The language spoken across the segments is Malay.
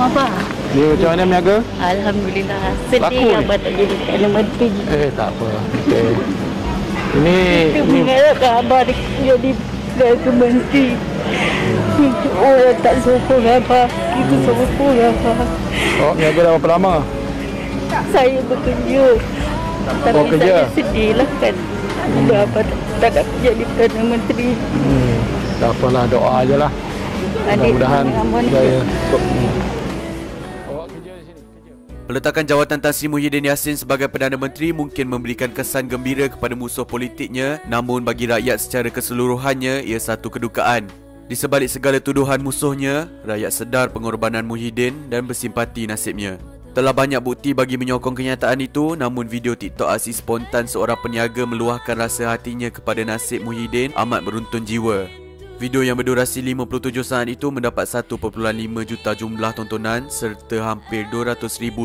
apa? Dia macam mana Miaga? Alhamdulillah. Sedih Laku abah tak jadi Menteri. Eh tak apa. Okay. Ini Kita mengharapkan abah dia jadi Perdana Menteri. Orang tak sokong abah. Kita sokong abah. oh Miaga dah berapa lama? Saya bekerja. Tapi Oh, kerja? saya sedih lah kan. Bila abah tak, tak dapat jadi Perdana Menteri. Hmm. Tak apalah doa aje lah. Mudah-mudahan saya. Peletakan jawatan Tan Sri Muhyiddin Yassin sebagai Perdana Menteri mungkin memberikan kesan gembira kepada musuh politiknya namun bagi rakyat secara keseluruhannya ia satu kedukaan. Di sebalik segala tuduhan musuhnya, rakyat sedar pengorbanan Muhyiddin dan bersimpati nasibnya. Telah banyak bukti bagi menyokong kenyataan itu namun video TikTok aksi spontan seorang peniaga meluahkan rasa hatinya kepada nasib Muhyiddin amat beruntun jiwa. Video yang berdurasi 57 saat itu mendapat 1.5 juta jumlah tontonan serta hampir 200,000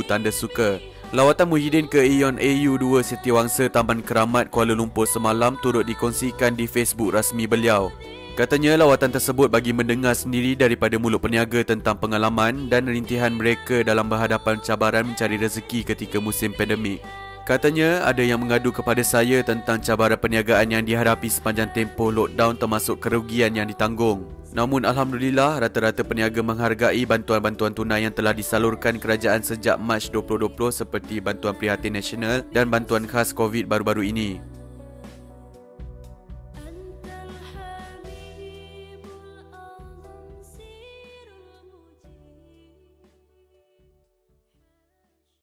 tanda suka. Lawatan Muhyiddin ke Ion AU2 Setiawangsa Taman Keramat Kuala Lumpur semalam turut dikongsikan di Facebook rasmi beliau. Katanya lawatan tersebut bagi mendengar sendiri daripada mulut peniaga tentang pengalaman dan rintihan mereka dalam berhadapan cabaran mencari rezeki ketika musim pandemik. Katanya ada yang mengadu kepada saya tentang cabaran perniagaan yang dihadapi sepanjang tempoh lockdown termasuk kerugian yang ditanggung. Namun Alhamdulillah rata-rata peniaga menghargai bantuan-bantuan tunai yang telah disalurkan kerajaan sejak Mac 2020 seperti bantuan prihatin nasional dan bantuan khas COVID baru-baru ini.